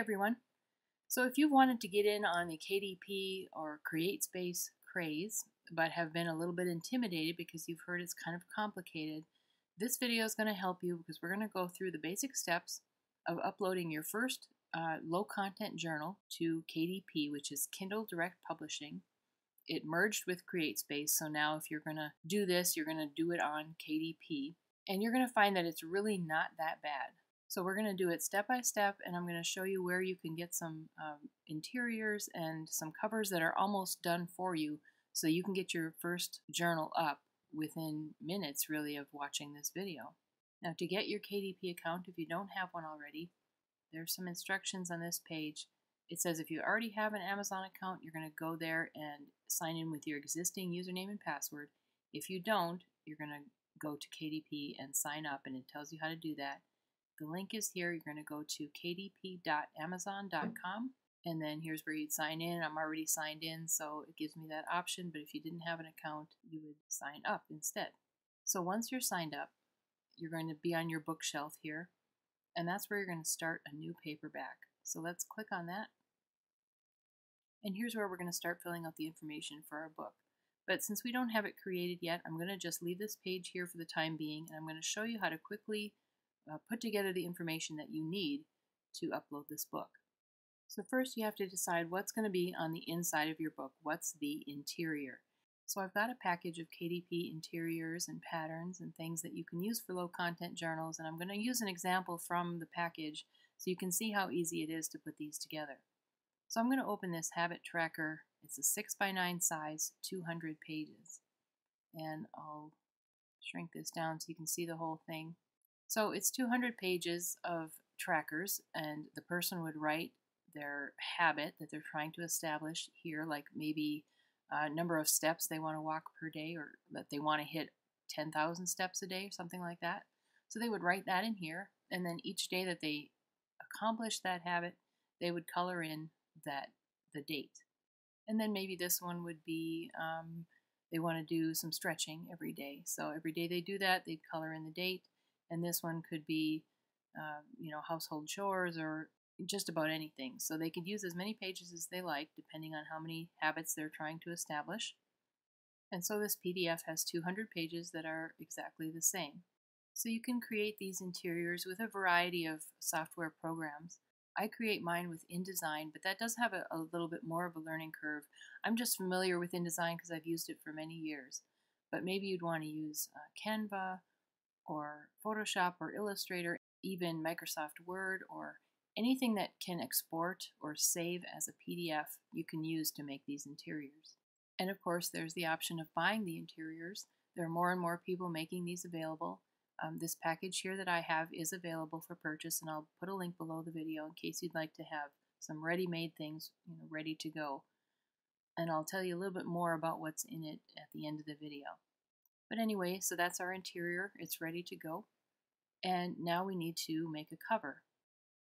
everyone. So if you've wanted to get in on the KDP or CreateSpace craze, but have been a little bit intimidated because you've heard it's kind of complicated, this video is going to help you because we're going to go through the basic steps of uploading your first uh, low content journal to KDP, which is Kindle Direct Publishing. It merged with CreateSpace, so now if you're going to do this, you're going to do it on KDP. And you're going to find that it's really not that bad. So we're going to do it step by step, and I'm going to show you where you can get some um, interiors and some covers that are almost done for you so you can get your first journal up within minutes really of watching this video. Now to get your KDP account, if you don't have one already, there's some instructions on this page. It says if you already have an Amazon account, you're going to go there and sign in with your existing username and password. If you don't, you're going to go to KDP and sign up, and it tells you how to do that. The link is here. You're going to go to kdp.amazon.com and then here's where you'd sign in. I'm already signed in, so it gives me that option. But if you didn't have an account, you would sign up instead. So once you're signed up, you're going to be on your bookshelf here, and that's where you're going to start a new paperback. So let's click on that. And here's where we're going to start filling out the information for our book. But since we don't have it created yet, I'm going to just leave this page here for the time being, and I'm going to show you how to quickly uh, put together the information that you need to upload this book. So first you have to decide what's going to be on the inside of your book. What's the interior? So I've got a package of KDP interiors and patterns and things that you can use for low content journals and I'm going to use an example from the package so you can see how easy it is to put these together. So I'm going to open this habit tracker. It's a 6 by 9 size, 200 pages. And I'll shrink this down so you can see the whole thing. So it's 200 pages of trackers, and the person would write their habit that they're trying to establish here, like maybe a number of steps they want to walk per day, or that they want to hit 10,000 steps a day, or something like that. So they would write that in here, and then each day that they accomplish that habit, they would color in that the date. And then maybe this one would be um, they want to do some stretching every day. So every day they do that, they'd color in the date and this one could be, uh, you know, household chores or just about anything. So they could use as many pages as they like, depending on how many habits they're trying to establish. And so this PDF has 200 pages that are exactly the same. So you can create these interiors with a variety of software programs. I create mine with InDesign, but that does have a, a little bit more of a learning curve. I'm just familiar with InDesign because I've used it for many years. But maybe you'd want to use uh, Canva or Photoshop or Illustrator, even Microsoft Word or anything that can export or save as a PDF you can use to make these interiors. And of course, there's the option of buying the interiors. There are more and more people making these available. Um, this package here that I have is available for purchase, and I'll put a link below the video in case you'd like to have some ready-made things you know, ready to go. And I'll tell you a little bit more about what's in it at the end of the video. But anyway, so that's our interior. It's ready to go. And now we need to make a cover.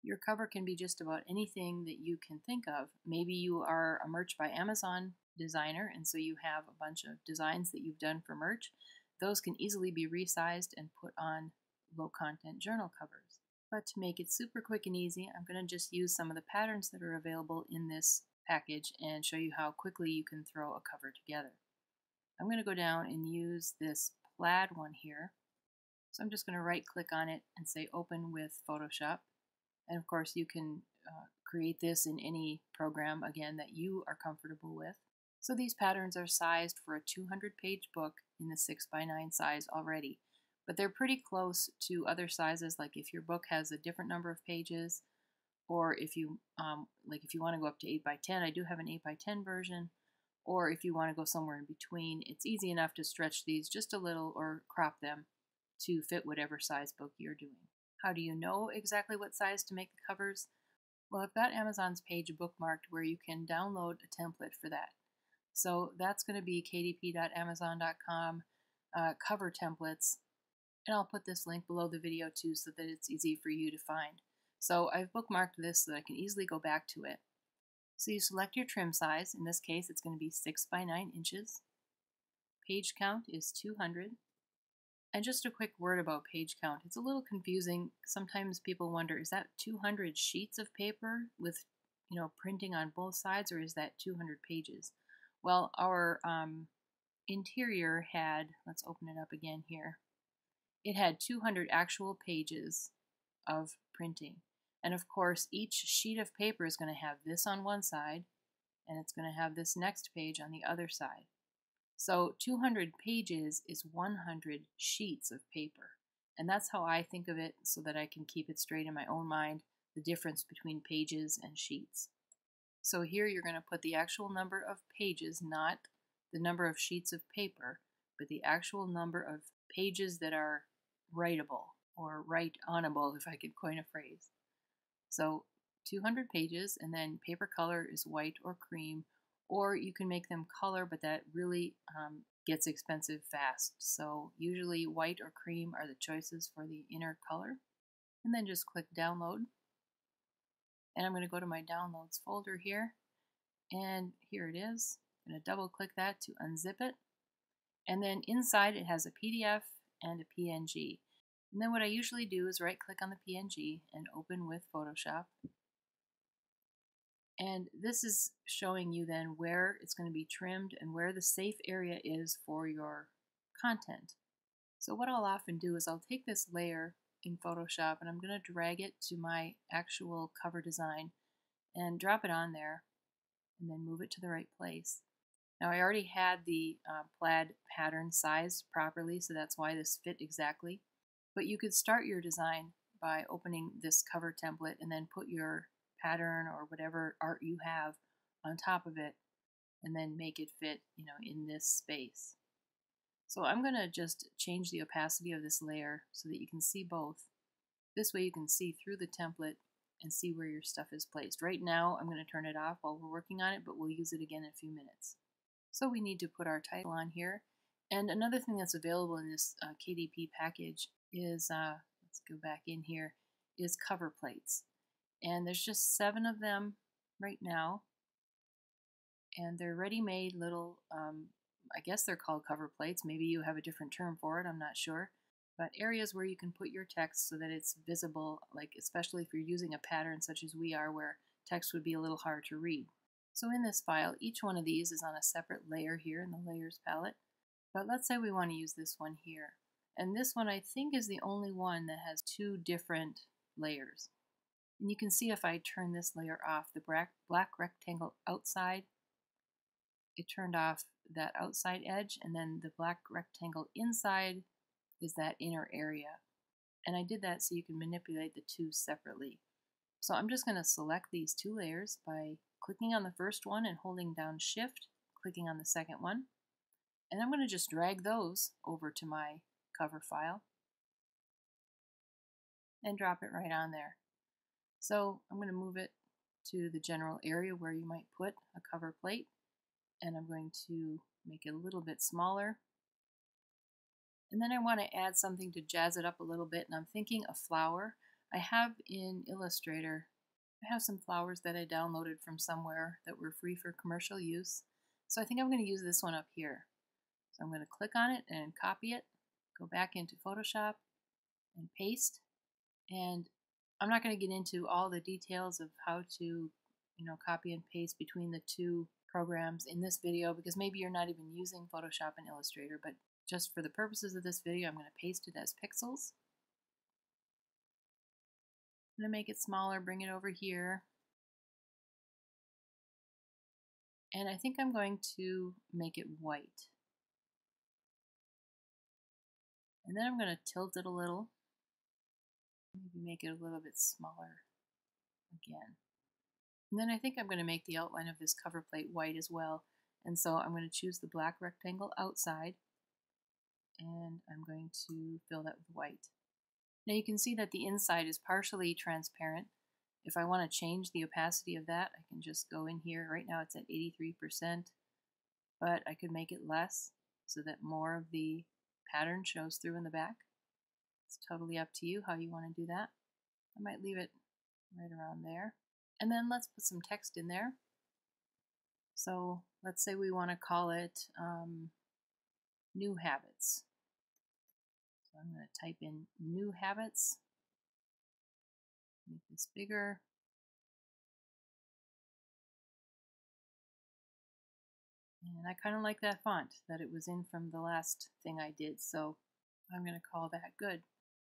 Your cover can be just about anything that you can think of. Maybe you are a Merch by Amazon designer, and so you have a bunch of designs that you've done for merch. Those can easily be resized and put on low content journal covers. But to make it super quick and easy, I'm going to just use some of the patterns that are available in this package and show you how quickly you can throw a cover together. I'm going to go down and use this plaid one here. So I'm just going to right click on it and say open with Photoshop. And of course you can uh, create this in any program again that you are comfortable with. So these patterns are sized for a 200 page book in the 6 by 9 size already. But they're pretty close to other sizes like if your book has a different number of pages or if you um, like if you want to go up to 8 by 10 I do have an 8 by 10 version or if you want to go somewhere in between, it's easy enough to stretch these just a little or crop them to fit whatever size book you're doing. How do you know exactly what size to make the covers? Well, I've got Amazon's page bookmarked where you can download a template for that. So that's going to be kdp.amazon.com uh, cover templates. And I'll put this link below the video too so that it's easy for you to find. So I've bookmarked this so that I can easily go back to it. So you select your trim size. In this case, it's going to be 6 by 9 inches. Page count is 200. And just a quick word about page count. It's a little confusing. Sometimes people wonder, is that 200 sheets of paper with, you know, printing on both sides, or is that 200 pages? Well, our um, interior had, let's open it up again here, it had 200 actual pages of printing. And of course, each sheet of paper is going to have this on one side, and it's going to have this next page on the other side. So 200 pages is 100 sheets of paper. And that's how I think of it so that I can keep it straight in my own mind, the difference between pages and sheets. So here you're going to put the actual number of pages, not the number of sheets of paper, but the actual number of pages that are writable or write onable, if I could coin a phrase. So 200 pages, and then paper color is white or cream, or you can make them color, but that really um, gets expensive fast. So usually white or cream are the choices for the inner color. And then just click download. And I'm going to go to my downloads folder here. And here it is. I'm going to double click that to unzip it. And then inside it has a PDF and a PNG. And then what I usually do is right click on the PNG and open with Photoshop. And this is showing you then where it's going to be trimmed and where the safe area is for your content. So what I'll often do is I'll take this layer in Photoshop and I'm going to drag it to my actual cover design and drop it on there and then move it to the right place. Now I already had the uh, plaid pattern sized properly so that's why this fit exactly. But you could start your design by opening this cover template and then put your pattern or whatever art you have on top of it and then make it fit, you know, in this space. So I'm going to just change the opacity of this layer so that you can see both. This way you can see through the template and see where your stuff is placed. Right now I'm going to turn it off while we're working on it, but we'll use it again in a few minutes. So we need to put our title on here. And another thing that's available in this uh, KDP package is, uh, let's go back in here, is cover plates. And there's just seven of them right now. And they're ready-made little um, I guess they're called cover plates. Maybe you have a different term for it I'm not sure. But areas where you can put your text so that it's visible like especially if you're using a pattern such as we are where text would be a little hard to read. So in this file each one of these is on a separate layer here in the layers palette. But let's say we want to use this one here and this one I think is the only one that has two different layers and you can see if I turn this layer off, the black, black rectangle outside, it turned off that outside edge, and then the black rectangle inside is that inner area. And I did that so you can manipulate the two separately. So I'm just going to select these two layers by clicking on the first one and holding down shift, clicking on the second one. And I'm going to just drag those over to my cover file and drop it right on there. So I'm going to move it to the general area where you might put a cover plate and I'm going to make it a little bit smaller. And then I want to add something to jazz it up a little bit and I'm thinking a flower. I have in Illustrator, I have some flowers that I downloaded from somewhere that were free for commercial use. So I think I'm going to use this one up here. So I'm going to click on it and copy it, go back into Photoshop and paste. And I'm not going to get into all the details of how to, you know, copy and paste between the two programs in this video because maybe you're not even using Photoshop and Illustrator, but just for the purposes of this video, I'm going to paste it as pixels. I'm going to make it smaller, bring it over here. And I think I'm going to make it white. And then I'm going to tilt it a little Maybe make it a little bit smaller again. And then I think I'm going to make the outline of this cover plate white as well. And so I'm going to choose the black rectangle outside and I'm going to fill that with white. Now you can see that the inside is partially transparent. If I want to change the opacity of that, I can just go in here. Right now it's at 83%, but I could make it less so that more of the pattern shows through in the back. It's totally up to you how you want to do that. I might leave it right around there. And then let's put some text in there. So let's say we want to call it um, new habits. So I'm going to type in new habits, make this bigger. And I kind of like that font that it was in from the last thing I did, so I'm going to call that good.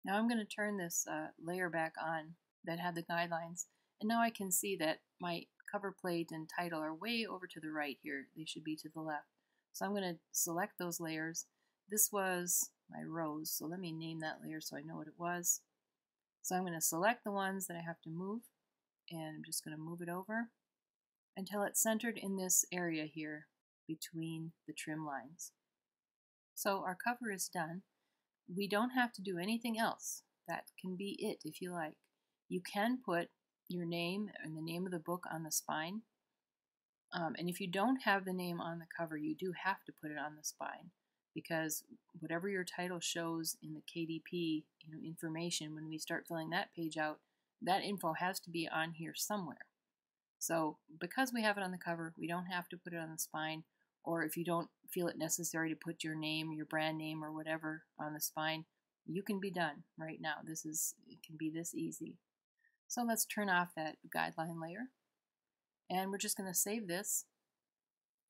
Now I'm going to turn this uh, layer back on that had the guidelines, and now I can see that my cover plate and title are way over to the right here. They should be to the left. So I'm going to select those layers. This was my rose, so let me name that layer so I know what it was. So I'm going to select the ones that I have to move, and I'm just going to move it over until it's centered in this area here between the trim lines. So our cover is done. We don't have to do anything else. That can be it if you like. You can put your name and the name of the book on the spine. Um, and if you don't have the name on the cover, you do have to put it on the spine because whatever your title shows in the KDP you know, information, when we start filling that page out, that info has to be on here somewhere. So because we have it on the cover, we don't have to put it on the spine or if you don't feel it necessary to put your name, your brand name, or whatever on the spine, you can be done right now. This is, it can be this easy. So let's turn off that guideline layer. And we're just going to save this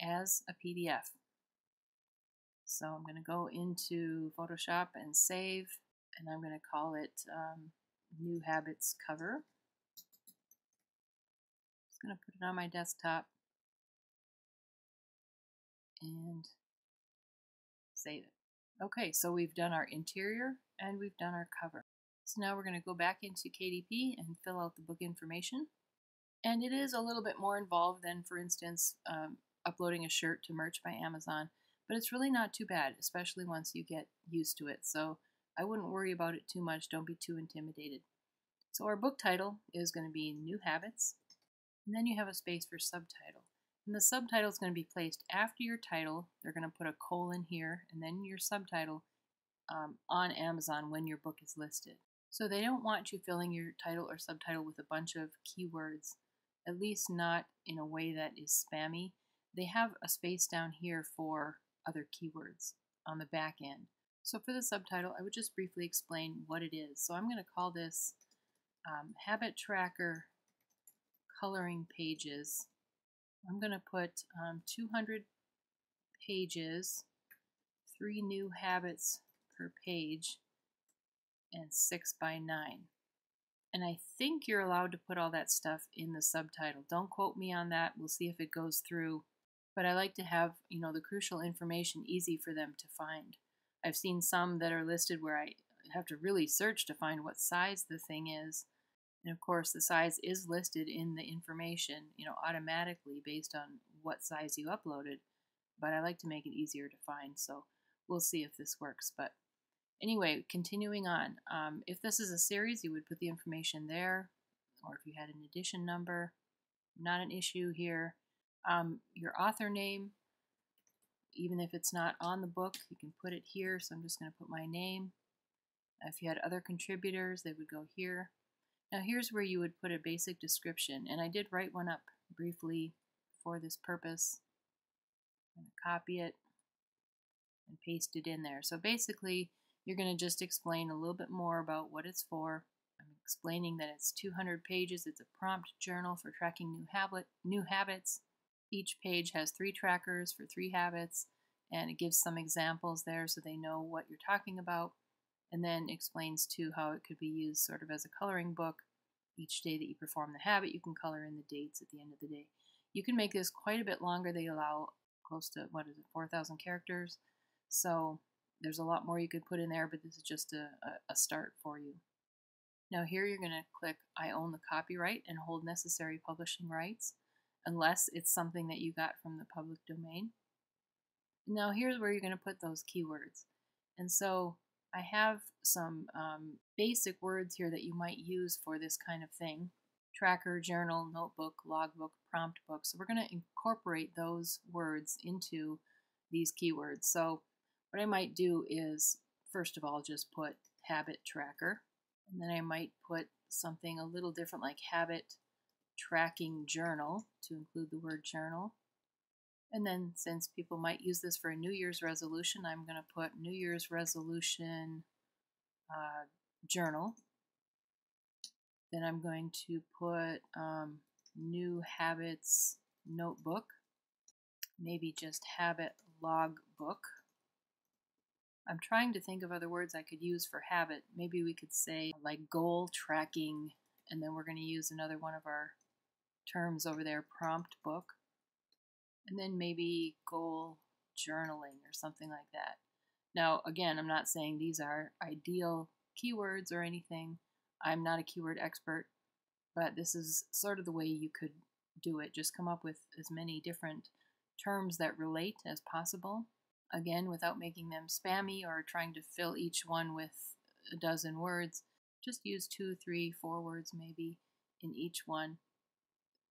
as a PDF. So I'm going to go into Photoshop and save, and I'm going to call it um, New Habits Cover. Just going to put it on my desktop and save it. Okay, so we've done our interior and we've done our cover. So now we're going to go back into KDP and fill out the book information. And it is a little bit more involved than, for instance, um, uploading a shirt to Merch by Amazon, but it's really not too bad, especially once you get used to it. So I wouldn't worry about it too much. Don't be too intimidated. So our book title is going to be New Habits, and then you have a space for subtitle. And the subtitle is going to be placed after your title. They're going to put a colon here and then your subtitle um, on Amazon when your book is listed. So they don't want you filling your title or subtitle with a bunch of keywords, at least not in a way that is spammy. They have a space down here for other keywords on the back end. So for the subtitle, I would just briefly explain what it is. So I'm going to call this um, Habit Tracker Coloring Pages I'm going to put um, 200 pages, three new habits per page, and 6 by 9. And I think you're allowed to put all that stuff in the subtitle. Don't quote me on that. We'll see if it goes through. But I like to have, you know, the crucial information easy for them to find. I've seen some that are listed where I have to really search to find what size the thing is. And of course, the size is listed in the information, you know, automatically based on what size you uploaded. But I like to make it easier to find, so we'll see if this works. But anyway, continuing on, um, if this is a series, you would put the information there, or if you had an edition number, not an issue here. Um, your author name, even if it's not on the book, you can put it here. So I'm just going to put my name. If you had other contributors, they would go here. Now here's where you would put a basic description, and I did write one up briefly for this purpose. I'm going to copy it and paste it in there. So basically, you're going to just explain a little bit more about what it's for. I'm explaining that it's 200 pages. It's a prompt journal for tracking new habit new habits. Each page has three trackers for three habits, and it gives some examples there so they know what you're talking about and then explains too how it could be used sort of as a coloring book. Each day that you perform the habit, you can color in the dates at the end of the day. You can make this quite a bit longer. They allow close to, what is it, 4,000 characters. So there's a lot more you could put in there, but this is just a, a, start for you. Now here you're going to click I own the copyright and hold necessary publishing rights, unless it's something that you got from the public domain. Now here's where you're going to put those keywords. And so I have some um, basic words here that you might use for this kind of thing. Tracker, journal, notebook, logbook, prompt book. So we're going to incorporate those words into these keywords. So what I might do is, first of all, just put habit tracker. And then I might put something a little different like habit tracking journal to include the word journal. And then since people might use this for a New Year's resolution, I'm going to put New Year's resolution uh, journal. Then I'm going to put um, new habits notebook, maybe just habit log book. I'm trying to think of other words I could use for habit. Maybe we could say like goal tracking, and then we're going to use another one of our terms over there, prompt book. And then maybe goal journaling or something like that. Now, again, I'm not saying these are ideal keywords or anything. I'm not a keyword expert, but this is sort of the way you could do it. Just come up with as many different terms that relate as possible. Again, without making them spammy or trying to fill each one with a dozen words. Just use two, three, four words maybe in each one.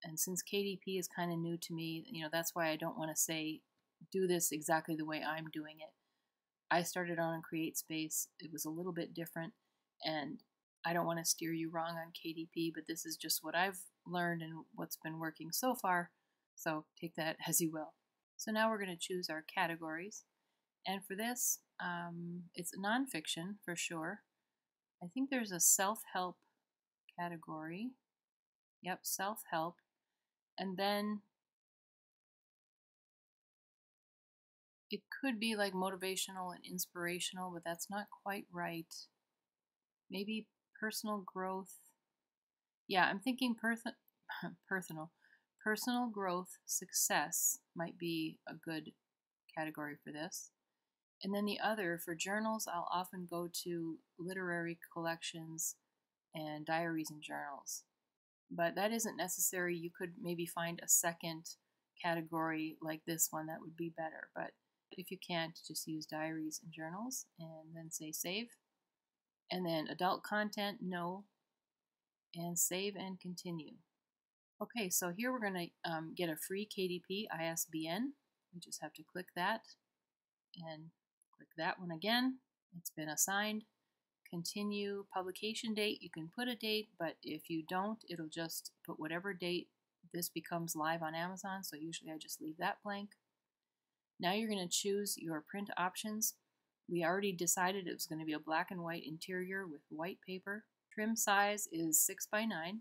And since KDP is kind of new to me, you know, that's why I don't want to say do this exactly the way I'm doing it. I started on CreateSpace. It was a little bit different, and I don't want to steer you wrong on KDP, but this is just what I've learned and what's been working so far. So take that as you will. So now we're going to choose our categories. And for this, um, it's nonfiction for sure. I think there's a self help category. Yep, self help. And then it could be like motivational and inspirational, but that's not quite right. Maybe personal growth. Yeah, I'm thinking person, personal. Personal growth success might be a good category for this. And then the other, for journals, I'll often go to literary collections and diaries and journals. But that isn't necessary. You could maybe find a second category like this one that would be better. But if you can't, just use diaries and journals and then say save. And then adult content, no. And save and continue. Okay, so here we're going to um, get a free KDP ISBN. We just have to click that and click that one again. It's been assigned. Continue publication date. You can put a date, but if you don't, it'll just put whatever date this becomes live on Amazon. So usually I just leave that blank. Now you're going to choose your print options. We already decided it was going to be a black and white interior with white paper. Trim size is 6 by 9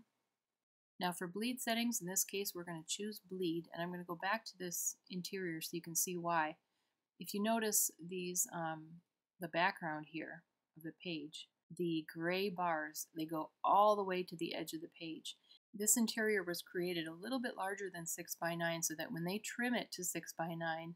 Now for bleed settings, in this case we're going to choose bleed, and I'm going to go back to this interior so you can see why. If you notice these, um, the background here of the page, the gray bars, they go all the way to the edge of the page. This interior was created a little bit larger than 6 by 9 so that when they trim it to 6 by 9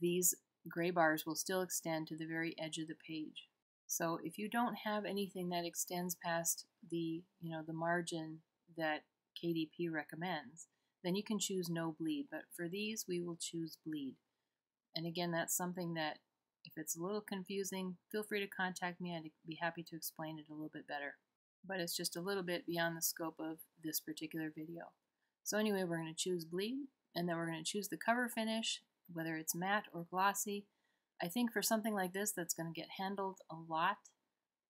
these gray bars will still extend to the very edge of the page. So if you don't have anything that extends past the, you know, the margin that KDP recommends, then you can choose no bleed. But for these, we will choose bleed. And again, that's something that if it's a little confusing, feel free to contact me. I'd be happy to explain it a little bit better. But it's just a little bit beyond the scope of this particular video. So anyway, we're going to choose bleed, and then we're going to choose the cover finish, whether it's matte or glossy. I think for something like this that's going to get handled a lot,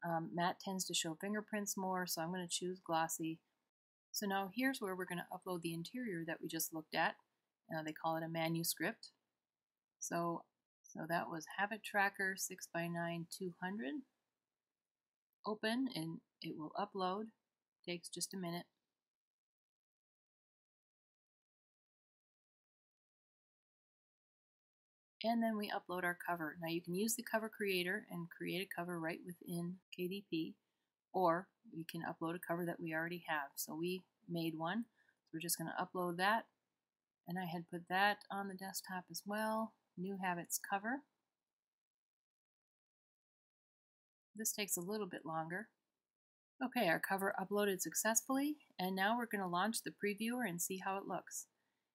um, matte tends to show fingerprints more, so I'm going to choose glossy. So now here's where we're going to upload the interior that we just looked at. Uh, they call it a manuscript. So, so that was Habit Tracker 6x9 200. Open and it will upload. Takes just a minute. and then we upload our cover. Now you can use the cover creator and create a cover right within KDP, or we can upload a cover that we already have. So we made one, so we're just going to upload that, and I had put that on the desktop as well. New Habits cover. This takes a little bit longer. Okay, our cover uploaded successfully, and now we're going to launch the previewer and see how it looks.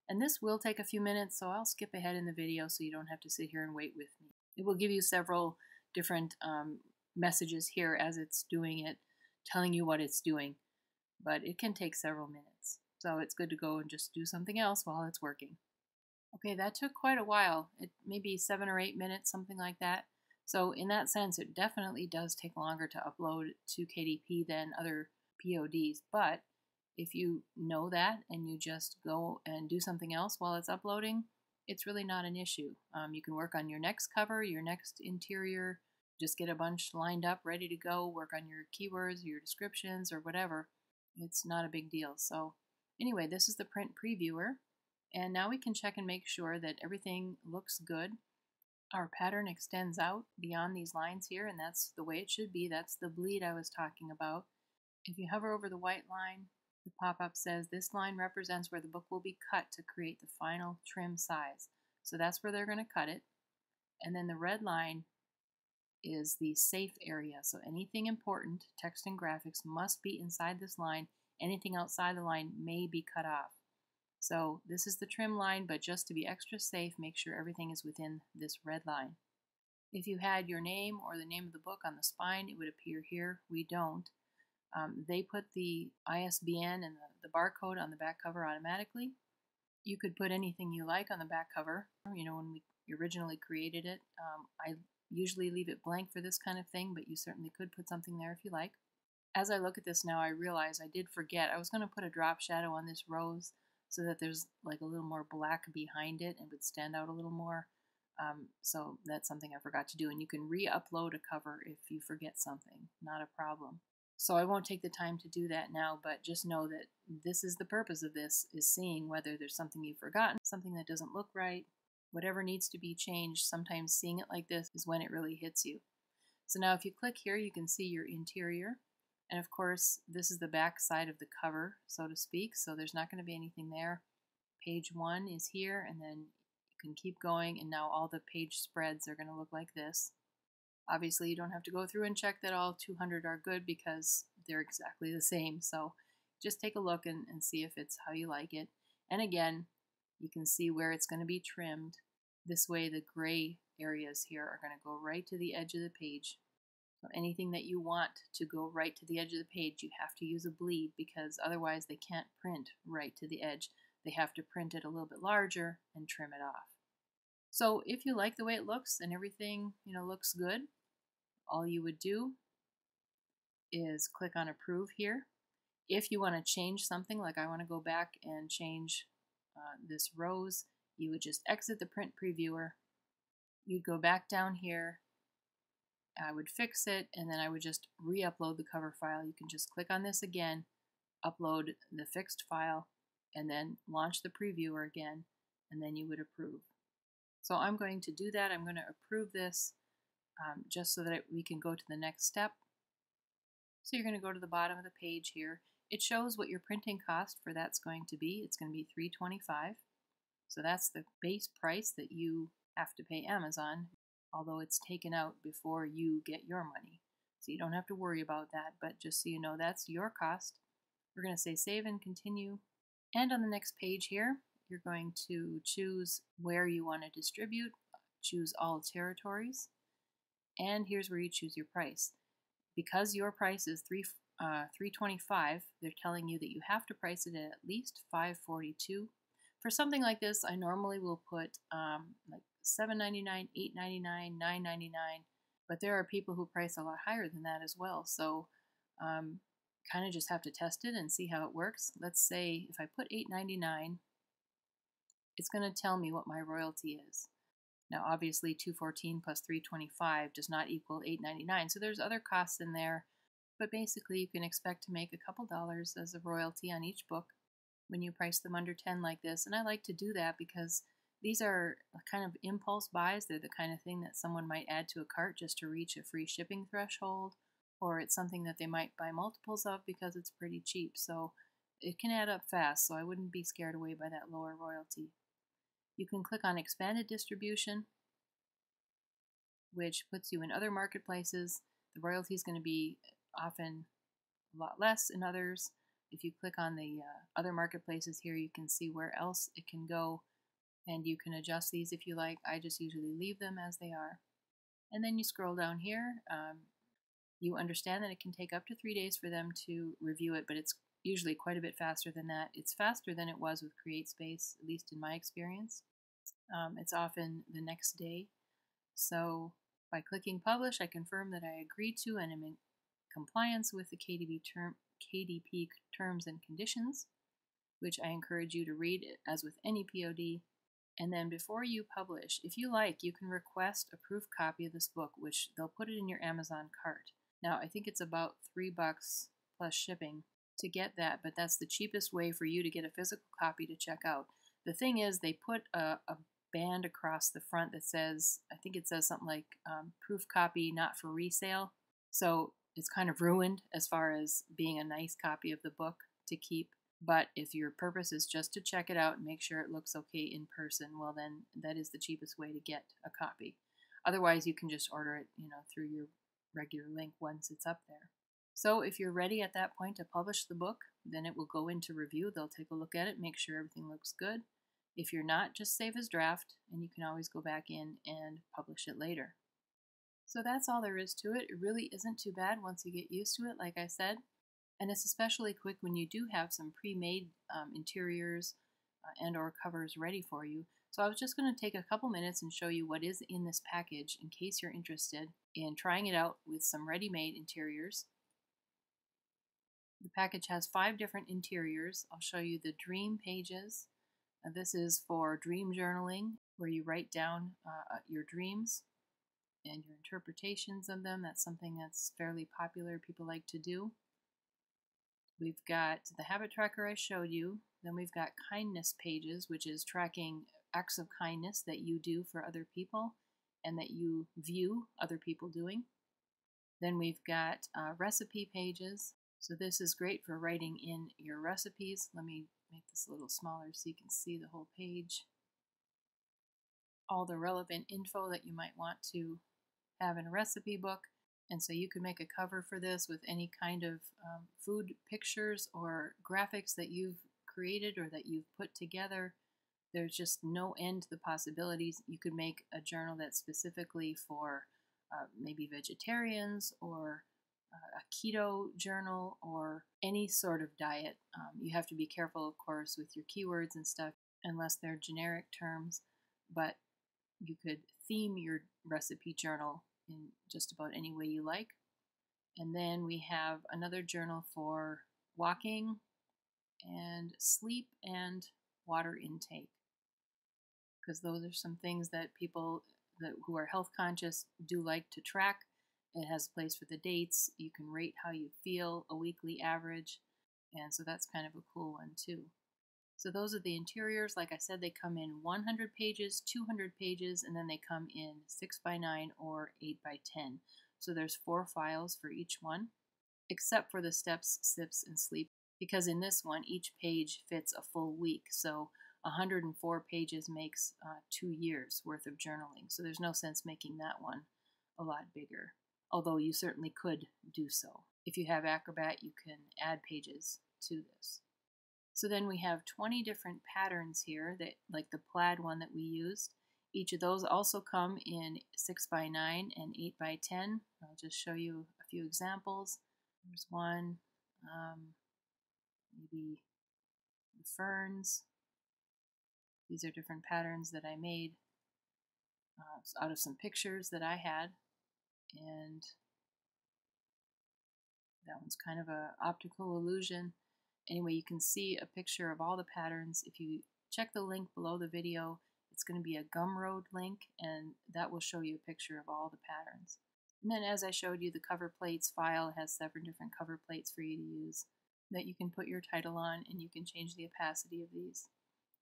And this will take a few minutes, so I'll skip ahead in the video so you don't have to sit here and wait with me. It will give you several different um, messages here as it's doing it, telling you what it's doing, but it can take several minutes. So it's good to go and just do something else while it's working. Okay, that took quite a while. It maybe seven or eight minutes, something like that. So in that sense, it definitely does take longer to upload to KDP than other PODs, but if you know that and you just go and do something else while it's uploading, it's really not an issue. Um, you can work on your next cover, your next interior just get a bunch lined up, ready to go, work on your keywords, your descriptions, or whatever. It's not a big deal. So, anyway, this is the print previewer. And now we can check and make sure that everything looks good. Our pattern extends out beyond these lines here, and that's the way it should be. That's the bleed I was talking about. If you hover over the white line, the pop-up says this line represents where the book will be cut to create the final trim size. So that's where they're going to cut it. And then the red line is the safe area. So anything important, text and graphics, must be inside this line. Anything outside the line may be cut off. So this is the trim line, but just to be extra safe, make sure everything is within this red line. If you had your name or the name of the book on the spine, it would appear here. We don't. Um, they put the ISBN and the, the barcode on the back cover automatically. You could put anything you like on the back cover. You know, when we originally created it, um, I usually leave it blank for this kind of thing, but you certainly could put something there if you like. As I look at this now, I realize I did forget. I was going to put a drop shadow on this rose so that there's like a little more black behind it and would stand out a little more. Um, so that's something I forgot to do. And you can re-upload a cover if you forget something. Not a problem. So I won't take the time to do that now, but just know that this is the purpose of this, is seeing whether there's something you've forgotten, something that doesn't look right, whatever needs to be changed. Sometimes seeing it like this is when it really hits you. So now if you click here, you can see your interior. And of course, this is the back side of the cover, so to speak, so there's not going to be anything there. Page one is here, and then you can keep going, and now all the page spreads are going to look like this. Obviously, you don't have to go through and check that all 200 are good because they're exactly the same. So just take a look and, and see if it's how you like it. And again, you can see where it's going to be trimmed. This way, the gray areas here are going to go right to the edge of the page. So anything that you want to go right to the edge of the page, you have to use a bleed because otherwise they can't print right to the edge. They have to print it a little bit larger and trim it off. So if you like the way it looks and everything, you know, looks good, all you would do is click on approve here. If you want to change something, like I want to go back and change uh, this rose, you would just exit the print previewer. You'd go back down here I would fix it and then I would just re-upload the cover file. You can just click on this again, upload the fixed file, and then launch the previewer again, and then you would approve. So I'm going to do that. I'm going to approve this um, just so that we can go to the next step. So you're going to go to the bottom of the page here. It shows what your printing cost for that's going to be. It's going to be 325 So that's the base price that you have to pay Amazon although it's taken out before you get your money. So you don't have to worry about that, but just so you know, that's your cost. We're going to say save and continue. And on the next page here, you're going to choose where you want to distribute, choose all territories, and here's where you choose your price. Because your price is 3 uh, 325 they're telling you that you have to price it at least 542 for something like this i normally will put um, like $7.99, $8.99, $9.99. But there are people who price a lot higher than that as well. So um, kind of just have to test it and see how it works. Let's say if I put $8.99, it's going to tell me what my royalty is. Now, obviously, 214 plus 325 does not equal 8.99, so there's other costs in there. But basically, you can expect to make a couple dollars as a royalty on each book when you price them under 10 like this. And I like to do that because these are kind of impulse buys. They're the kind of thing that someone might add to a cart just to reach a free shipping threshold, or it's something that they might buy multiples of because it's pretty cheap. So it can add up fast, so I wouldn't be scared away by that lower royalty. You can click on expanded distribution, which puts you in other marketplaces. The royalty is going to be often a lot less in others. If you click on the uh, other marketplaces here, you can see where else it can go and you can adjust these if you like. I just usually leave them as they are. And then you scroll down here. Um, you understand that it can take up to three days for them to review it, but it's usually quite a bit faster than that. It's faster than it was with CreateSpace, at least in my experience. Um, it's often the next day. So by clicking publish, I confirm that I agree to and am in compliance with the KDB term, KDP terms and conditions, which I encourage you to read as with any POD And then before you publish, if you like, you can request a proof copy of this book, which they'll put it in your Amazon cart. Now, I think it's about three bucks plus shipping to get that, but that's the cheapest way for you to get a physical copy to check out. The thing is, they put a, a band across the front that says, I think it says something like um, proof copy not for resale. So it's kind of ruined as far as being a nice copy of the book to keep. But if your purpose is just to check it out and make sure it looks okay in person, well, then that is the cheapest way to get a copy. Otherwise, you can just order it, you know, through your regular link once it's up there. So if you're ready at that point to publish the book, then it will go into review. They'll take a look at it, make sure everything looks good. If you're not, just save as draft, and you can always go back in and publish it later. So that's all there is to it. It really isn't too bad once you get used to it, like I said. And it's especially quick when you do have some pre-made um, interiors uh, and or covers ready for you. So I was just going to take a couple minutes and show you what is in this package in case you're interested in trying it out with some ready-made interiors. The package has five different interiors. I'll show you the dream pages. Uh, this is for dream journaling, where you write down uh, uh, your dreams and your interpretations of them. That's something that's fairly popular, people like to do. We've got the habit tracker I showed you. Then we've got kindness pages, which is tracking acts of kindness that you do for other people and that you view other people doing. Then we've got uh, recipe pages. So this is great for writing in your recipes. Let me make this a little smaller so you can see the whole page. All the relevant info that you might want to have in a recipe book. And so you can make a cover for this with any kind of um, food pictures or graphics that you've created or that you've put together. There's just no end to the possibilities. You could make a journal that's specifically for uh, maybe vegetarians or uh, a keto journal or any sort of diet. Um, you have to be careful, of course, with your keywords and stuff, unless they're generic terms. But you could theme your recipe journal in just about any way you like. And then we have another journal for walking and sleep and water intake. Because those are some things that people that, who are health conscious do like to track. It has a place for the dates. You can rate how you feel, a weekly average. And so that's kind of a cool one too. So those are the interiors. Like I said, they come in 100 pages, 200 pages, and then they come in 6 by 9 or 8 by 10. So there's four files for each one, except for the steps, sips, and sleep, because in this one, each page fits a full week. So 104 pages makes uh, two years worth of journaling. So there's no sense making that one a lot bigger, although you certainly could do so. If you have Acrobat, you can add pages to this. So then we have 20 different patterns here, that like the plaid one that we used. Each of those also come in 6 by 9 and 8 by 10. I'll just show you a few examples. There's one, um, maybe the ferns. These are different patterns that I made uh, out of some pictures that I had. And that one's kind of a optical illusion. Anyway, you can see a picture of all the patterns. If you check the link below the video, it's going to be a Gumroad link, and that will show you a picture of all the patterns. And then as I showed you, the cover plates file has seven different cover plates for you to use that you can put your title on, and you can change the opacity of these.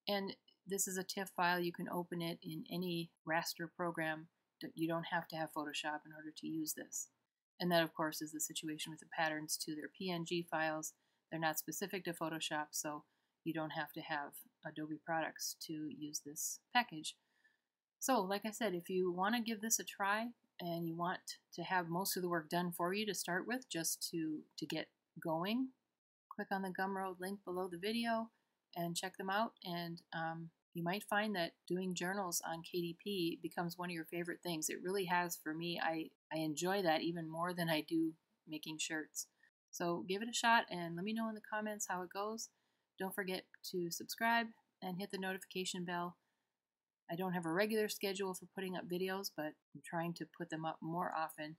And this is a TIFF file. You can open it in any raster program. You don't have to have Photoshop in order to use this. And that, of course, is the situation with the patterns too. They're PNG files they're not specific to Photoshop, so you don't have to have Adobe products to use this package. So, like I said, if you want to give this a try and you want to have most of the work done for you to start with, just to, to get going, click on the Gumroad link below the video and check them out. And um, you might find that doing journals on KDP becomes one of your favorite things. It really has for me. I, I enjoy that even more than I do making shirts. So give it a shot and let me know in the comments how it goes. Don't forget to subscribe and hit the notification bell. I don't have a regular schedule for putting up videos, but I'm trying to put them up more often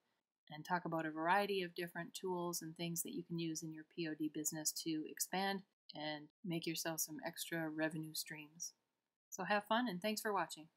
and talk about a variety of different tools and things that you can use in your POD business to expand and make yourself some extra revenue streams. So have fun and thanks for watching.